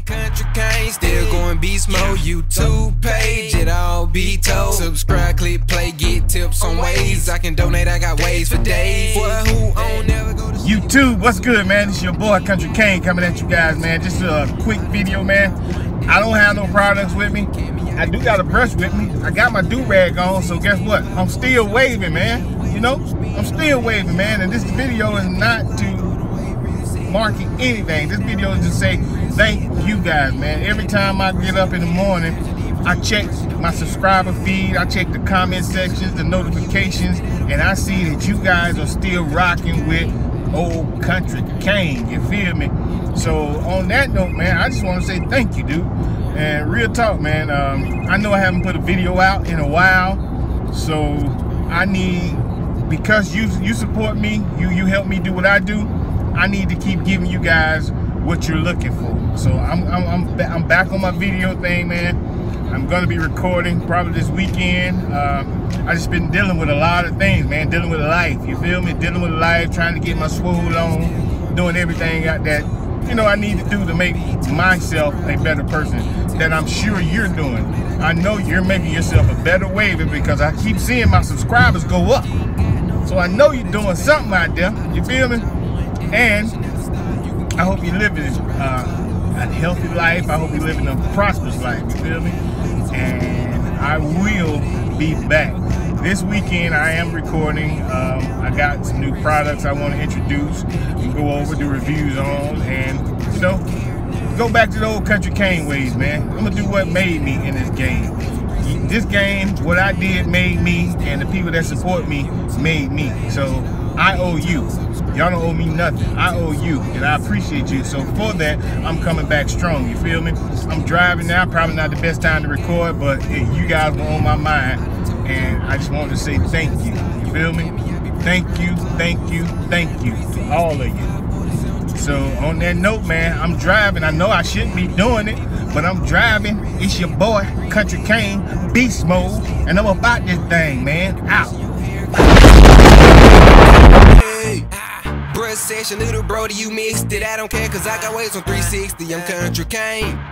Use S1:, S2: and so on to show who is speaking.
S1: Kuntry Kang, still going beast mode. YouTube page, it all be told. Subscribe, click, play, get tips on ways. I can donate, I got ways for days. Boy, who on never go to
S2: YouTube, what's good, man? It's your boy Kuntry Kang coming at you guys, man. Just a quick video, man. I don't have no products with me. I do got a brush with me. I got my do-rag on, so guess what? I'm still waving, man. You know, I'm still waving, man. And this video is not to market anything. This video is to say thank you guys, man. Every time I get up in the morning, I check my subscriber feed, I check the comment sections, the notifications, and I see that you guys are still rocking with old Kuntry Kang. You feel me? So on that note, man, I just want to say thank you, dude. And real talk, man. Um, I know I haven't put a video out in a while, so I need because you you support me, you you help me do what I do. I need to keep giving you guys what you're looking for. So I'm I'm I'm, I'm back on my video thing, man. I'm gonna be recording probably this weekend. Uh, I just been dealing with a lot of things, man. Dealing with life, you feel me? Dealing with life, trying to get my swole on, doing everything that you know I need to do to make myself a better person. That I'm sure you're doing. I know you're making yourself a better waver because I keep seeing my subscribers go up. So I know you're doing something out there. You feel me? And I hope you're living uh, a healthy life. I hope you're living a prosperous life. You feel me? And I will be back. This weekend I am recording. Um, I got some new products I want to introduce and go over, do reviews on, and you know, go back to the old Kuntry Kang ways, man. I'm gonna do what made me in this game. This game, what I did made me, and the people that support me made me. So I owe you. Y'all don't owe me nothing. I owe you, and I appreciate you. So for that, I'm coming back strong. You feel me? I'm driving now. Probably not the best time to record, but you guys were on my mind, and I just wanted to say thank you. You feel me? Thank you, thank you, thank you to all of you. So on that note, man, I'm driving. I know I shouldn't be doing it, but I'm driving. It's your boy, Kuntry Kang, Beast Mode, and I'm about this thing, man. Out.
S1: Hey. Brush session, little brody, you missed it. I don't care, cause I got waves on 360. I'm Kuntry Kang.